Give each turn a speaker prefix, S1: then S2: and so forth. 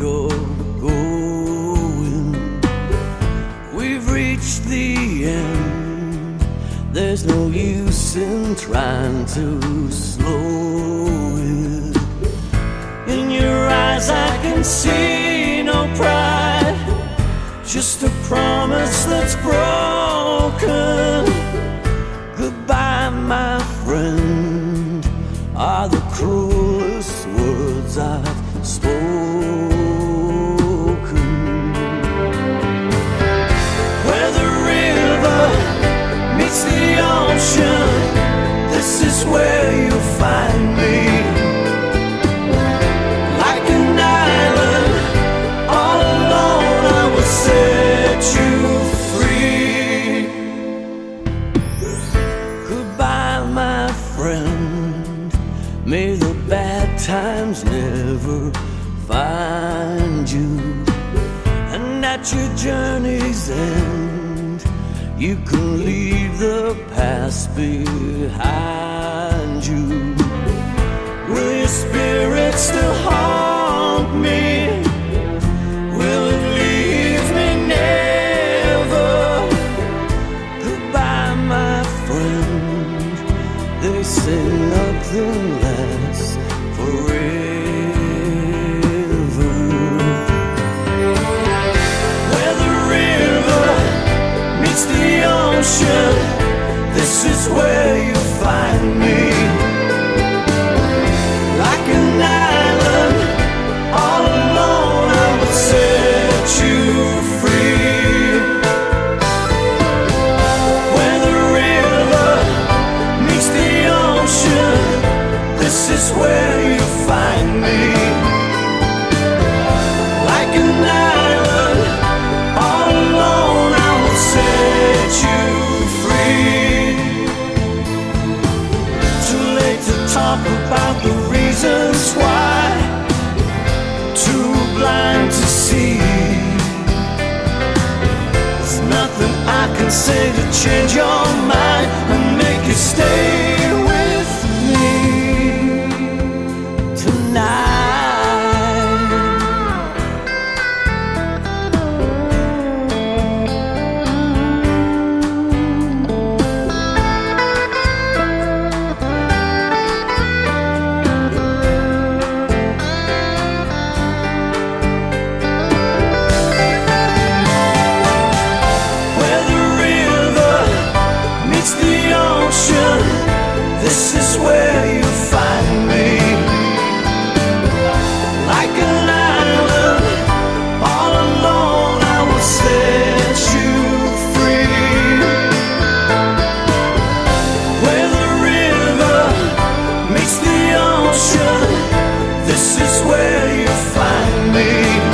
S1: you're going. We've reached the end. There's no use in trying to slow it. In your eyes, I can see no pride, just a promise that's broken. Goodbye, my friend, are the cruelest words I've spoken. This is where you'll find me. Like an island, all alone, I will set you free. Goodbye, my friend. May the bad times never find you. And at your journey's end, you can leave the past behind you. Will your spirit still haunt me? Will it leave me never? Goodbye, my friend. They say nothing ocean, this is where you find me. Like an island, all alone, I will set you free. Where the river meets the ocean, this is where you find me. About the reasons why. Too blind to see. There's nothing I can say to change your mind and make you stay ocean, this is where you find me.